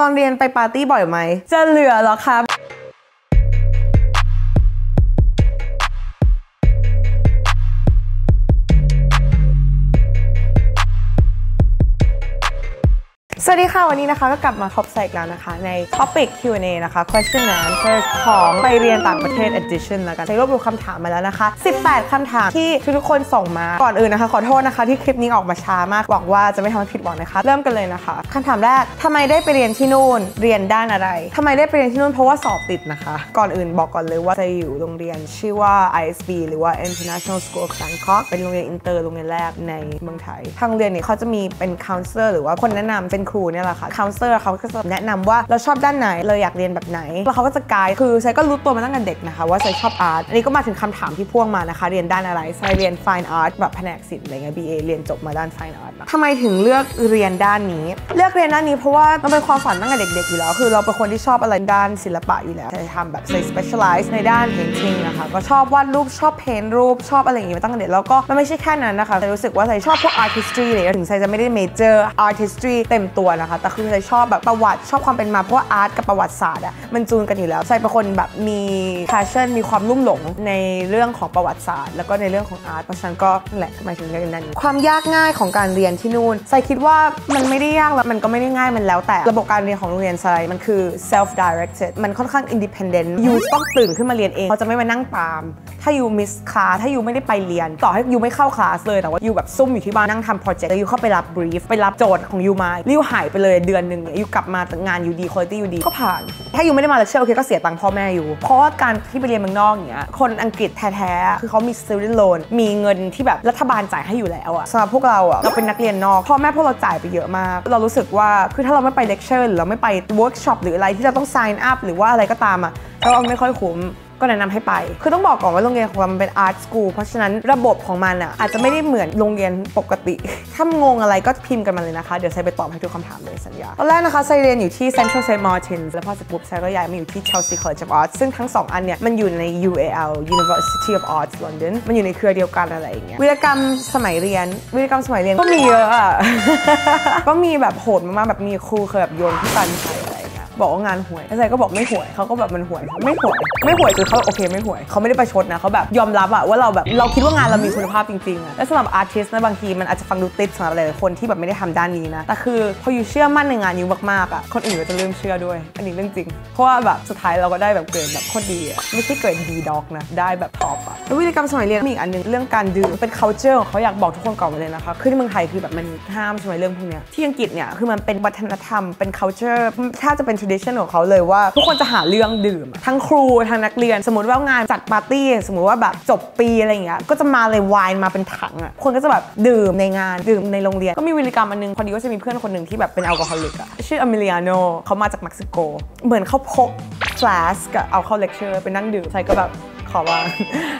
ตอนเรียนไปปาร์ตี้บ่อยไหม จะเหลือเหรอครับ สวัสดีค่ะ วันนี้นะคะก็กลับมาพบใส่อีกแล้วนะคะ ใน Topic Q&A นะคะ Question and Answer ของไปเรียนต่างประเทศ Edition แล้วกันใช้รวบรวมคำถามมาแล้วนะคะ 18 คำถามที่ทุกคนส่งมาก่อนอื่นนะคะ ขอโทษนะคะ ที่คลิปนี้ออกมาช้ามากหวังว่าจะไม่ทำให้ผิดหวังนะคะ เริ่มกันเลยนะคะคำถามแรกทำไมได้ไปเรียนที่นู่น เรียนด้านอะไรทำไมได้ไปเรียนที่นู่นเพราะว่าสอบติดนะคะ ก่อนอื่นบอกก่อนเลยว่าจะอยู่โรงเรียนชื่อว่า ISB หรือว่า International School of Bangkok เป็นโรงเรียนอินเตอร์โรงเรียนแรกในเมืองไทยทางโรงเรียนเนี่ยเขาจะมีเป็น counselor หรือว่าคนแนะนำเป็นครูเนี่ยแหละค่ะ counselor เขาก็จะแนะนำว่าเราชอบด้านไหนเราอยากเรียนแบบไหนแล้วเขาก็จะไกด์คือไซก็รู้ตัวมาตั้งแต่เด็กนะคะว่าไซชอบ art อันนี้ก็มาถึงคำถามที่พ่วงมานะคะ เรียนด้านอะไรไซเรียน fine art แบบแผนกศิลป์อะไรเงี้ย BA เรียนจบมาด้าน fine art ทำไมถึงเลือกเรียนด้านนี้ เลือกเรียนด้านนี้เพราะว่ามันเป็นความฝันตั้งแต่เด็กๆอยู่แล้ว คือเราเป็นคนที่ชอบอะไรด้านศิลปะอยู่แล้วจะทำแบบไซ specialize ในด้าน painting นะคะก็ชอบวาดรูปชอบเพ้นรูปชอบอะไรอย่างงี้มาตั้งแต่เด็กแล้วก็มันไม่ใช่แค่นั้นนะคะแต่รู้สึกว่าไซชอบพวก artistry เลยถึงไซจะไม่ได้ major artistry เต็มตัวนะคะ แต่คือไซชอบแบบประวัติชอบความเป็นมาเพราะว่าอาร์ตกับประวัติศาสตร์อะมันจูนกันอยู่แล้วไซเป็นคนแบบมี passion มีความลุ่มหลงในเรื่องของประวัติศาสตร์ แล้วก็ในเรื่องของอาร์ตเพราะฉะนั้นก็นั่นแหละทำไมถึงเรียนด้นนี้ความยากง่ายของการเรียนที่นู่นไซคิดว่ามันไม่ได้ยากแล้วมันก็ไม่ได้ง่ายมันแล้ว แต่ระบบการเรียนของโรงเรียนไซมันคือ self directed มันค่อนข้าง independent you ต้องตื่นขึ้นมาเรียนเองเขาจะไม่มานั่งตาม ถ้า you miss class ถ้า you ไม่ได้ไปเรียน ต่อให้ you ไม่เข้าคลาสเลยแต่ว่า you แบบซุ่มอยู่ที่บ้านนั่งทำ project แล้ว you เข้าไปรับ brief ไปรับโจทย์ของ you มาแล้วหายไปเลยเดือนหนึ่งเนี่ยกลับมางานอยู่ดีคุณภาพ you ดีก็ผ่าน ถ้า you ไม่ได้มาเลเชอร์โอเคก็เสียตังค์พ่อแม่ you เพราะว่าการที่ไปเรียนเมืองนอกอย่างเงี้ยคนอังกฤษแท้ๆคือเขามี student loan มีเงินที่แบบรัฐบาลจ่ายให้อยู่แล้วอะสำหรับพวกเราอะเราเป็นนักเรียนนอกพ่อแม่พวกเราจ่ายไปเยอะมาก เรารู้สึกว่าคือถ้าเราไม่ไปเลคเชอร์หรือเราไม่ไปเวิร์กช็อปหรืออะไรที่เราต้อง sign up หรือว่าอะไรก็ตามอะเราไม่ค่อยคุ้ม ก็แนะนำให้ไป คือต้องบอกก่อนว่าโรงเรียนของเรามันเป็น art school เพราะฉะนั้นระบบของมันอะอาจจะไม่ได้เหมือนโรงเรียนปกติ ถ้างงอะไรก็พิมพ์กันมาเลยนะคะ เดี๋ยวไซไปตอบให้ทุกคำถามเลยสัญญา ตอนแรกนะคะไซเรียนอยู่ที่ Central Saint Martins แล้วพอเสร็จปุ๊บไซก็ย้ายมาอยู่ที่ Chelsea College of Arts ซึ่งทั้ง 2 อันเนี่ยมันอยู่ใน UAL University of Arts London มันอยู่ในเครือเดียวกันอะไรอย่างเงี้ยวีรกรรมสมัยเรียนวีรกรรมสมัยเรียนก็มีเยอะอะก็มีแบบโหดมากๆแบบมีครูเคยแบบโยนที่ปันใส่ บอกว่างานห่วยแล้วไซก็บอกไม่ห่วยเขาก็แบบมันห่วยไม่ห่วยไม่ห่วยคือเขาโอเคไม่ห่วยเขาไม่ได้ประชดนะเขาแบบยอมรับอะว่าเราแบบเราคิดว่างานเรามีคุณภาพจริงๆอะและสำหรับ artist นะบางทีมันอาจจะฟังดูติสต์สำหรับหลายๆคนที่แบบไม่ได้ทำด้านนี้นะแต่คือพอ you เชื่อมั่นในงาน you มากๆอะคนอื่นก็จะเริ่มเชื่อด้วย อันนี้เรื่องจริง เพราะว่าแบบสุดท้ายเราก็ได้แบบเกรดแบบโคตรดีอะไม่ใช่เกรดดีหรอกนะได้แบบ top อะ ววิธีกรรมสมัยเรียนมีอีกอันหนึ่งเรื่องการดื่มเป็น culture ของเขาอยากบอกทุกคนก่อนเลยนะคะคือที่เมืองไทยคือแบบมันห้ามใช่ไหมเรื่องพวกนี้ที่อังกฤษเนี่ยคือมันเป็นวัฒนธรรมเป็น culture ถ้าจะเป็น tradition ของเขาเลยว่า ทุกคนจะหาเรื่องดื่ม ทั้งครูทั้งนักเรียน สมมติว่างานจัดปาร์ตี้สมมติว่าแบบจบปีอะไรอย่างเงี้ยก็จะมาเลยไวน์มาเป็นถังอะคนก็จะแบบดื่มในงานดื่มในโรงเรียนก็มีพิธีกรรมอันนึงพอดีก็จะมีเพื่อนคนหนึ่งที่แบบเป็น alcoholic อะชื่ออเมลิอาโนเขามาจากเม็กซิโก เหมือนเขาพก flask กับเอาเข้าเลคเชอร์ไปนั่งดื่มใช่ก็แบบ ขอว่าง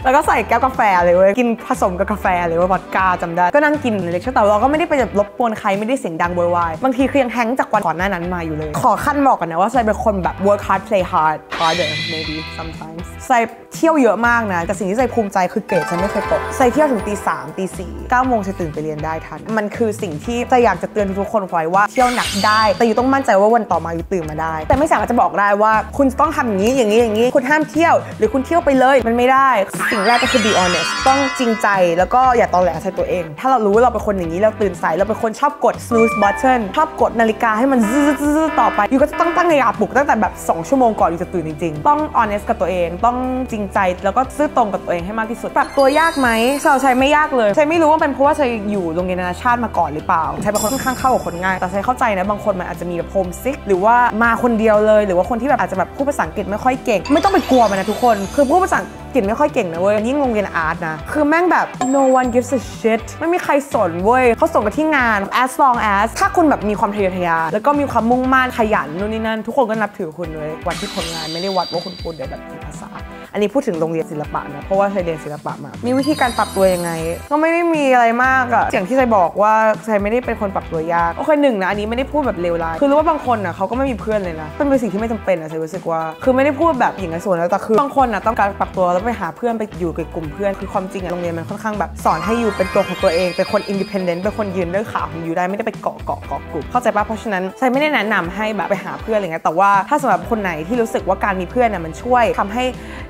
แล้วก็ใส่แก้วกาแฟเลยเว้ย กินผสมกับกาแฟเลยเว่าวอดก้าจำได้ ก็นั่งกินในเลคเชอร์แต่เราก็ไม่ได้ไปแบบรบกวนใครไม่ได้เสียงดังโวยวายบางทีคือยังแฮงก์จากวันก่อนหน้านั้นมาอยู่เลย ขอคั่นบอกกันนะว่าไซเป็นคนแบบ work hard play hard harder maybe sometimes ไซเที่ยวเยอะมากนะ แต่สิ่งที่ไซภูมิใจคือเกรดฉันไม่เคยตกไซเที่ยวถึงตีสามตีสี่เก้าโมงจะตื่นไปเรียนได้ทัน มันคือสิ่งที่ไซอยากจะเตือนทุกๆคนไว้ว่าเที่ยวหนักได้ แต่อยู่ต้องมั่นใจว่าวันต่อมาอยู่ตื่นมาได้ แต่ไม่สามารถจะบอกได้ว่า คุณจะต้องทำอย่างนี้อย่างนี้อย่างนี้ คุณห้ามเที่ยว หรือคุณเที่ยวไปเลยมันไม่ได้ สิ่งแรกก็คือ be honest ต้องจริงใจแล้วก็อย่าตอแหลใส่ตัวเอง ถ้าเรารู้ว่าเราเป็นคนอย่างนี้เราตื่นสายเราเป็นคนชอบกด snooze button ชอบกดนาฬิกาให้มันซื่อต่อไปอยู่ก็จะต้องตั้งนาฬิกาปลุกตั้งแต่แบบ 2 ชั่วโมงก่อนอยู่จะตื่นจริงๆ ต้อง honest กับตัวเอง ต้องจริงใจแล้วก็ซื่อตรงกับตัวเองให้มากที่สุด ปรับตัวยากไหมสาวใช้ไม่ยากเลยใช้ไม่รู้ว่าเป็นเพราะว่าใช้อยู่โรงเรียนนานาชาติมาก่อนหรือเปล่าใช้เป็นคนค่อนข้างเข้ากับคนง่ายแต่ใช้เข้าใจนะบางคนมันอาจจะมีแบบโฮมซิกหรือว่ามาคนเดียวเลย หรือว่าคนที่แบบอาจจะแบบพูดภาษาอังกฤษไม่ค่อยเก่ง ไม่ต้องไปกลัวมันนะทุกคนคือพูดภาษาอังกินไม่ค่อยเก่งนะเว้ย ยิ่งโรงเรียนอาร์ตนะ คือแม่งแบบ no one gives a shit ไม่มีใครสนเว้ย เขาส่งกันที่งาน as long as ถ้าคุณแบบมีความทะเยอทะยานแล้วก็มีความมุ่งมั่นขยันนู่นนี่นั่น ทุกคนก็นับถือคุณเลย วันที่ผลงานไม่ได้วัดว่าคุณพูดได้แบบทีภาษา อันนี้พูดถึงโรงเรียนศิลปะนะเพราะว่าเคยเรียนศิลปะมา มีวิธีการปรับตัวยังไง ก็ไม่ได้มีอะไรมากอะอย่างที่ไซบอกว่าไซไม่ได้เป็นคนปรับตัวยากโอเคหนึ่งนะอันนี้ไม่ได้พูดแบบเลวร้ายคือรู้ว่าบางคนอะเขาก็ไม่มีเพื่อนเลยนะเป็นเป็นสิ่งที่ไม่จำเป็นอะไซรู้สึกว่า คือไม่ได้พูดแบบอย่างนั้นส่วนแล้วแต่คือบางคนอะต้องการปรับตัวแล้วไปหาเพื่อนไปอยู่กับกลุ่มเพื่อนคือความจริงอะโรงเรียนมันค่อนข้างแบบสอนให้อยู่เป็นตัวของตัวเองเป็นคน independent เป็นคนยืนด้วยขาของอยู่ได้ไม่ได้ไปเกาะเกาะเกาะกลุ่มเข้าใจปะเพราะฉะนั้นไซไม่ได้แนะนำให้แบบไปหาเพื่อนอะไรเงี้ยแต่ว่าถ้าสำหรับคนไหนที่รู้สึกว่าการมีเพื่อนเนี่ยมันช่วยทำให้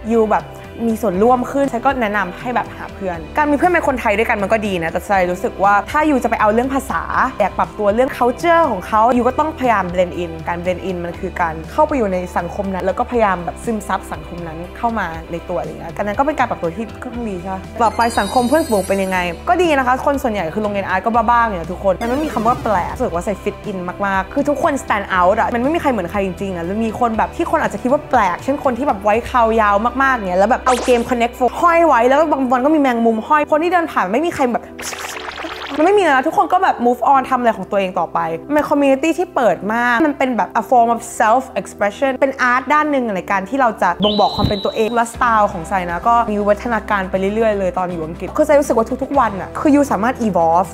อยู่แบบ มีส่วนร่วมขึ้นฉันก็แนะนำให้แบบหาเพื่อน การมีเพื่อนเป็นคนไทยด้วยกันมันก็ดีนะ แต่ใจรู้สึกว่าถ้ายูจะไปเอาเรื่องภาษาอยากปรับตัวเรื่อง culture ของเขายูก็ต้องพยายาม blend in การ blend in มันคือการเข้าไปอยู่ในสังคมนั้น แล้วก็พยายามแบบซึมซับสังคมนั้นเข้ามาในตัวอะไรเงี้ยการนั้นก็เป็นการปรับตัวที่ก็ต้องดีใช่ไหมต่อไปสังคมเพื่อนฝูงเป็นยังไง ก็ดีนะคะ คนส่วนใหญ่คือโรงเรียนอาร์ตก็บ้าๆเนี่ยทุกคนมันไม่มีคำว่าแปลกรู้สึกว่าใส่ fit in มากๆ คือทุกคน stand out อะมันไม่มีใครเหมือนใครจริงๆอะแล้วมีคนแบบที่คนอาจจะคิดว่าแปลก เช่นคนที่แบบไว้คาวยาวมากๆเนี่ยแล้วแบบเอาเกม connect ห้อยไว้แล้วบางวันก็มีแมงมุมห้อยคนที่เดินผ่านไม่มีใครแบบมันไม่มีแล้วทุกคนก็แบบ move on ทำอะไรของตัวเองต่อไป มัน community ที่เปิดมาก มันเป็นแบบ a form of self expression เป็นอาร์ตด้านหนึ่งในการที่เราจะบ่งบอกความเป็นตัวเองและสไตล์ของไซนะ ก็มีวัฒนาการไปเรื่อยๆ เลยตอนอยู่อังกฤษคือไซรู้สึกว่าทุกๆ วันอะคือยูสามารถ evolve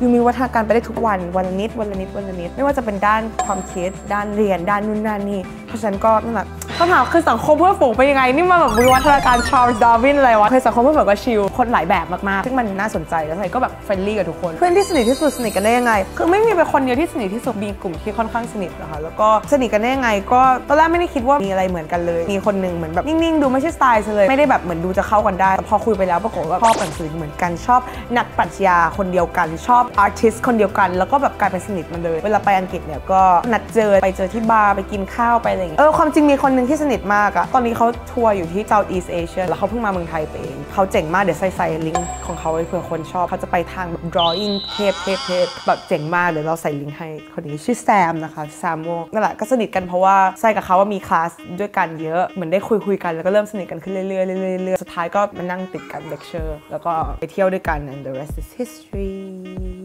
ยูมีวัฒนาการไปได้ทุกวัน วันละนิด วันละนิด วันละนิด ไม่ว่าจะเป็นด้านความคิด ด้านเรียน ด้านนู่นด้านนี่ เพราะฉะนั้นก็นั่นแหละ คำถามคือสังคมเพื่อนฝูงเป็นยังไง นี่มาแบบวิวัฒนาการชาร์ลส์ดาร์วินอะไรวะคือสังคมเพื่อนฝูงก็ชิลคนหลายแบบมากๆซึ่งมันน่าสนใจแล้วไซก็แบบ friendly กับทุกคน เพื่อนที่สนิทที่สุดสนิทกันได้ยังไง คือไม่มีเป็นคนเดียวที่สนิทที่สุดมีกลุ่มที่ค่อนข้างสนิทนะคะแล้วก็สนิทกันได้ยังไง ก็ตอนแรกไม่ได้คิดว่ามีอะไรเหมือนกันเลย มีคนหนึ่งเหมือนแบบนิ่งๆดูไม่ใช่สไตล์เลยไม่ได้แบบเหมือนดูจะเข้ากันได้พอคุยไปแล้วปรากฏว่าชอบหนังสือเหมือนกันชอบนักปรัชญาคนเดียวกันชอบ artist คนเดียวกัน แล้วก็แบบกลายเป็นสนิทมันเลย เวลาไปอังกฤษเนี่ยก็นัดเจอไปเจอที่บาร์ไปกินข้าวไปอะไรอย่างเงี้ยเออความจริงมีคนหนึ่งที่สนิทมากอะตอนนี้เขาทัวร์อยู่ที่ Southeast Asia แล้วเขาเพิ่งมาเมืองไทยไปเองเขาเจ๋งมากเดี๋ยวไซใส่ลิงก์ของเขาไว้เผื่อคนชอบเขาจะไปทางแบบ drawing เทพเทพเทพแบบเจ๋งมากเดี๋ยวเราใส่ลิงก์ให้คนนี้ชื่อแซมนะคะแซมโมนั่นแหละก็สนิทกันเพราะว่าไซกับเขาว่ามีคลาสด้วยกันเยอะเหมือนได้คุยคุยกันแล้วก็เริ่มสนิทกันขึ้นเรื่อยๆเรื่อยๆเรื่อยๆสุดท้ายก็มานั่งติดกันเลคเชอร์แล้วก็ไปเที่ยวด้วยกัน and the rest is history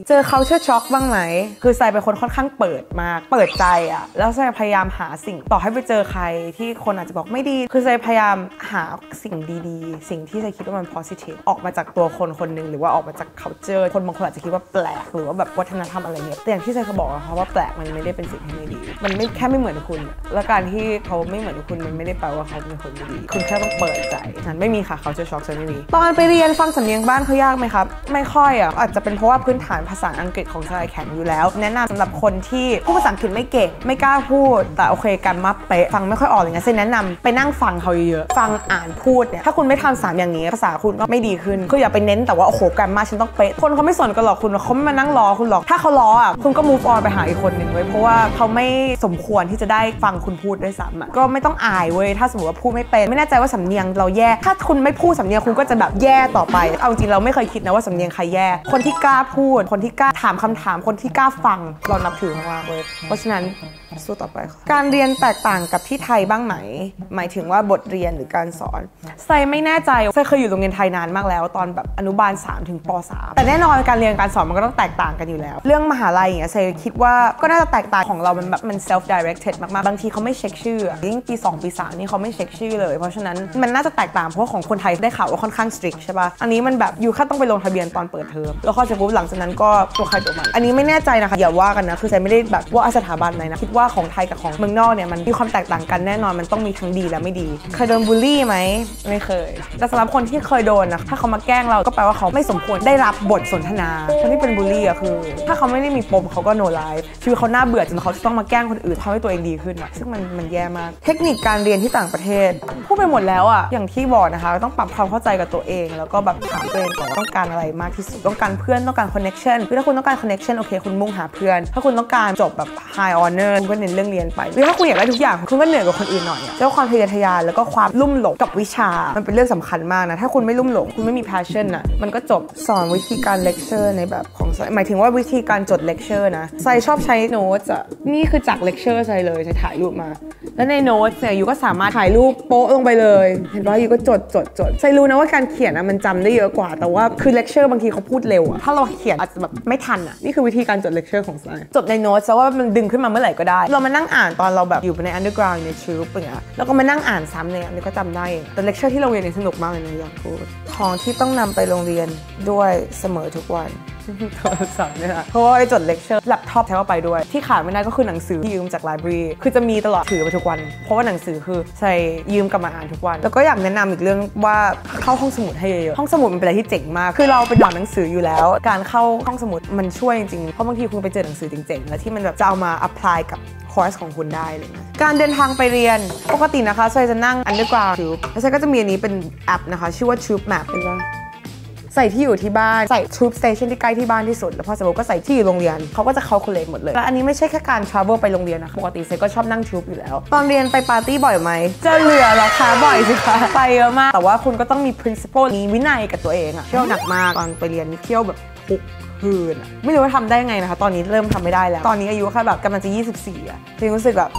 เจอ culture shock บ้างไหม คือไซเป็นคนค่อนข้างเปิดมาก เปิดใจอะแล้วไซพยายามหาสิ่งต่อให้ไปเจอใครที่คนอาจจะบอกไม่ดี คือไซพยายามหาสิ่งดีๆ สิ่งที่ไซคิดว่ามัน positive ออกมาจากตัวคนคนหนึ่งหรือว่าออกมาจาก culture คนบางคนอาจจะคิดว่าแปลก หรือว่าแบบวัฒนธรรมอะไรเงี้ยแต่อย่างที่ไซเขาบอกนะคะว่าแปลกมันไม่ได้เป็นสิ่งที่ไม่ดี มันไม่แค่ไม่เหมือนคุณ แล้วการที่เขาไม่เหมือนคุณมันไม่ได้แปลว่าเขาเป็นคนไม่ดี คุณแค่ต้องเปิดใจนั้นไม่มีค่ะ culture shock จะไม่มีตอนไปเรียนฟังสำเนียงบ้านเขายากไหมครับไม่ค่อยอะอาจจะเป็นเพราะว่าพื้นฐานภาษาอังกฤษของไซแข็งอยู่แล้ว แนะนำสำหรับคนที่พูดภาษาอังกฤษไม่เก่งไม่กล้าพูด แต่โอเคการมาเป๊ะฟังไม่ค่อยออกอย่างเงี้ยเซนแนะนำไปนั่งฟังเขาเยอะๆฟังอ่านพูดเนี่ยถ้าคุณไม่ทำสามอย่างนี้ภาษาคุณก็ไม่ดีขึ้นคืออย่าไปเน้นแต่ว่าโอ้โหการมาฉันต้องเป๊ะคนเขาไม่สนกันหรอกคุณเขาไม่มานั่งรอคุณหรอกถ้าเขารออะคุณก็ move on ไปหาอีกคนหนึ่งเว้ยเพราะว่าเขาไม่สมควรที่จะได้ฟังคุณพูดด้วยซ้ำอะก็ไม่ต้องอายเว้ยถ้าสมมติว่าพูดไม่เป็นไม่แน่ใจว่าสำเนียงเราแย่ถ้าคุณไม่พูดสำเนียงคุณก็จะแบบแย่ต่อไป เอาจริงเราไม่เคยคิดนะว่าสำเนียงใครแย่คนที่กล้าพูดคนที่กล้าถามคำถามคนที่กล้าฟังเรานับถือมากๆเว้ยเพราะฉะนั้น สู้ต่อไปค่ะการเรียนแตกต่างกับที่ไทยบ้างไหม หมายถึงว่าบทเรียนหรือการสอนไซไม่แน่ใจไซเคยอยู่โรงเรียนไทยนานมากแล้ว ตอนแบบอนุบาล3ถึงป .3 แต่แน่นอนการเรียนการสอนมันก็ต้องแตกต่างกันอยู่แล้ว เรื่องมหาลัยอย่างเงี้ยไซคิดว่าก็น่าจะแตกต่างของเรามันแบบมัน self directed มากๆบางทีเขาไม่เช็คชื่อยิ่งปี2ปี3นี่เขาไม่เช็คชื่อเลย เพราะฉะนั้นมันน่าจะแตกต่างเพราะของคนไทยได้ข่าวว่าค่อนข้าง strict ใช่ปะอันนี้มันแบบอยู่แค่ต้องไปลงทะเบียนตอนเปิดเทอมแล้วพอจะปุ๊บหลังจากนั้นก็ตัวใครตัวมันอันนี้ไม่แน่ใจนะคะอย่าว่ากันนะคือไซไม่ได้แบบว่าสถาบันไหนนะคิดว่าของไทยกับของเมืองนอกเนี่ยมันมีความแตกต่างกันแน่นอนมันต้องมีทั้งดีและไม่ดี เคยโดนบูลลี่ไหมไม่เคย แต่สำหรับคนที่เคยโดนนะถ้าเขามาแกล้งเราก็แปลว่าเขาไม่สมควรได้รับบทสนทนาคนที่เป็นบูลลี่อะคือ ถ้าเขาไม่ได้มีปมเขาก็ no life ชีวิตเขาน่าเบื่อจนเขาจะต้องมาแกล้งคนอื่นทำให้ตัวเองดีขึ้นอะซึ่งมันมันแย่มาก เทคนิคการเรียนที่ต่างประเทศพูดไปหมดแล้วอะอย่างที่บอกนะคะ ต้องปรับความเข้าใจกับตัวเอง แล้วก็แบบถามตัวเองก่อนต้องการอะไรมากที่สุดต้องการเพื่อนต้องการ connection ถ้าคุณต้องการ connection โอเคคุณมุ่งหาเพื่อน ถ้าคุณต้องการจบแบบ high honor คุณก็เน้นเรื่องเรียนไปหรือถ้าคุณอยากได้ทุกอย่างคุณก็เหนื่อยกว่าคนอื่นหน่อยอะเจ้าความทะเยอทะยานแล้วก็ความลุ่มหลงกับวิชา มันเป็นเรื่องสำคัญมากนะ ถ้าคุณไม่ลุ่มหลง คุณไม่มี passion น่ะมันก็จบ สอนวิธีการเลคเชอร์ในแบบของหมายถึงว่าวิธีการจดเลคเชอร์นะไซชอบใช้โน้ตอะนี่คือจากเลคเชอร์ไซเลยไซถ่ายรูปมา แล้วในโน้ตเนี่ย you ก็สามารถถ่ายรูปโป๊ะลงไปเลย เห็นว่า you ก็จดจดจดไซรู้นะว่าการเขียนอะมันจำได้เยอะกว่า แต่ว่าคือเลคเชอร์บางทีเขาพูดเร็วอะถ้าเราเขียนอาจจะแบบไม่ทันอะนี่คือวิธีการจดเลคเชอร์ของไซจดในโน้ตซะว่ามันดึงขึ้นมาเมื่อไหร่ก็ได้เรามานั่งอ่านตอนเราแบบอยู่ใน underground ใน tube อย่างเงี้ยแล้วก็มานั่งอ่านซ้ำเนี่ยอันนี้ก็จำได้แต่เลคเชอร์ที่โรงเรียนนี่สนุกมากเลยนะอยากพูดของที่ต้องนำไปโรงเรียนด้วยเสมอทุกวัน โทรศัพท์เนี่ยนะเพราะว่าไว้จดเลคเชอร์แล็ปท็อปใช้เข้าไปด้วย ที่ขาดไม่ได้ก็คือหนังสือที่ยืมจาก library คือจะมีตลอดถือไปทุกวัน เพราะว่าหนังสือคือใช้ยืมกลับมาอ่านทุกวัน แล้วก็อยากแนะนำอีกเรื่องว่าเข้าห้องสมุดให้เยอะๆห้องสมุดมันเป็นอะไรที่เจ๋งมาก คือเราเป็นหนอนหนังสืออยู่แล้ว การเข้าห้องสมุดมันช่วยจริงๆเพราะบางทีคุณไปเจอหนังสือเจ๋งๆแล้วที่มันแบบจะเอามา apply กับคอร์สของคุณได้เลยนะการเดินทางไปเรียนปกตินะคะไซจะนั่ง underground tube แล้วไซก็จะมีอันนี้เป็นแอปนะคะ ชื่อว่า tube map เป็นว่า ใส่ที่อยู่ที่บ้าน ใส่ tube station ที่ใกล้ที่บ้านที่สุด แล้วพอสมมติก็ใส่ที่อยู่โรงเรียนเขาก็จะ calculate หมดเลย แล้วอันนี้ไม่ใช่แค่การ travel ไปโรงเรียนนะ ปกติไซก็ชอบนั่ง tube อยู่แล้ว ตอนเรียนไปปาร์ตี้บ่อยไหม จะเหลือหรอคะบ่อยสิคะ ไปเยอะมาก แต่ว่าคุณก็ต้องมี principle มีวินัยกับตัวเองอะเที่ยวหนักมากตอนไปเรียนนี่เที่ยวแบบทุกคืนไม่รู้ว่าทำได้ไงนะคะ ตอนนี้เริ่มทำไม่ได้แล้ว ตอนนี้อายุแค่แบบกำลังจะ 24อะจริงรู้สึกแบบ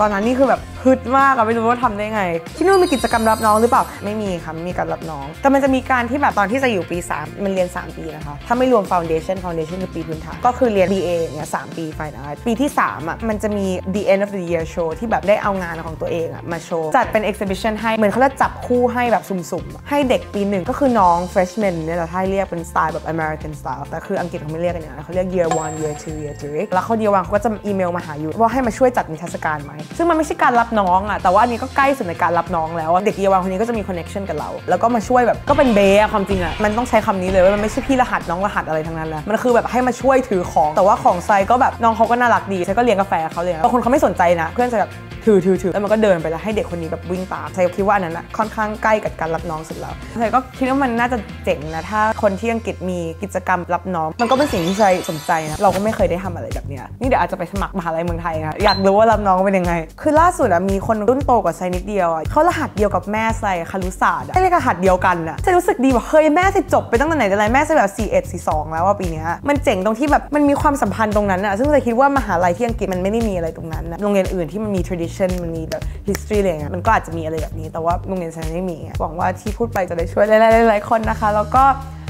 ตอนนั้นนี่คือแบบ ฮึดมากอะไม่รู้ว่าทำได้ไง ที่นู่นมีกิจกรรมรับน้องหรือเปล่าไม่มีค่ะมีการรับน้อง แต่มันจะมีการที่แบบตอนที่จะอยู่ปี 3 มันเรียน 3 ปีนะคะถ้าไม่รวม foundation foundation คือปีพื้นฐานก็คือเรียน BA เงี้ยสปี fine art ปีที่3อะมันจะมี the end of the year show ที่แบบได้เอางานของตัวเองอะมาโชว์จัดเป็น exhibition ให้เหมือนเขาจะจับคู่ให้แบบสุ่มๆให้เด็กปีหนึ่งก็คือน้อง freshman เนี่ยแหละถ้าเรียกเป็นสไตล์แบบ American style แต่คืออังกฤษเขาไม่เรียกกันอย่างนั้นเขาเรียก year one year two year three แล้วเขา year one เขาก็จะอีเมลมาหาอยู่ว่าให้มาช่วยจัดนิทรรศการไหมซึ่งมันไม่ใช่การรับน้องอะแต่ว่าอันนี้ก็ใกล้สุดในการรับน้องแล้วเด็กเยาวานคนนี้ก็จะมี connection กับเรา แล้วก็มาช่วยแบบก็เป็นเบ๊อะความจริงอะมันต้องใช้คำนี้เลยว่ามันไม่ใช่พี่รหัสน้องรหัสอะไรทั้งนั้นนะมันคือแบบให้มาช่วยถือของ แต่ว่าของไซก็แบบน้องเขาก็น่ารักดีไซก็เลี้ยงกาแฟเขาเลยบางคนเขาไม่สนใจนะ เพื่อนจะแบบ ถือถือถือแล้วมันก็เดินไปแล้วให้เด็กคนนี้แบบวิ่งตามไซคิดว่าอันนั้นอะค่อนข้างใกล้กับการรับน้องสุดแล้วไซก็คิดว่ามันน่าจะเจ๋งนะถ้าคนที่อังกฤษมีกิจกรรมรับน้อง มันก็เป็นสิ่งที่ไซสนใจนะเราก็ไม่เคยได้ทำอะไรแบบเนี้ยนี่เดี๋ยวอาจจะไปสมัครมหาลัยเมืองไทยนะอยากรู้ว่ารับน้องเป็นยังไง คือล่าสุดอะมีคนรุ่นโตกว่าไซนิดเดียวอะเขารหัสเดียวกับแม่ไซคารุศาสตร์อะไม่ได้รหัสเดียวกันอะไซรู้สึกดีว่าเฮ้ยแม่ไซจบไปตั้งแต่ไหนแต่ไรแม่ไซแบบ4 1 4 2 แล้วว่าปีเนี้ยมันเจ๋งตรงที่แบบมันมีความสัมพันธ์ตรงนั้นอะซึ่งไซคิดว่ามหาลัยที่อังกฤษมันไม่ได้มีอะไรตรงนั้นนะโรงเรียนอื่นที่มันมี tradition มันมีแบบ history อะไรเงี้ยมันก็อาจจะมีอะไรแบบนี้ แต่ว่าโรงเรียนฉันไม่มีอะหวังว่าที่พูดไปจะได้ช่วยหลายๆๆคนนะคะ แล้วก็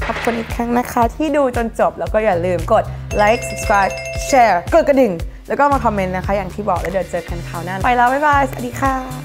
ขอบคุณอีกครั้งนะคะ ที่ดูจนจบแล้วก็อย่าลืมกด like subscribe share กดกระดิ่ง แล้วก็มาคอมเมนต์นะคะ อย่างที่บอกแล้วเดี๋ยวเจอกันคราวหน้าไปแล้วบ๊ายบายสวัสดีค่ะ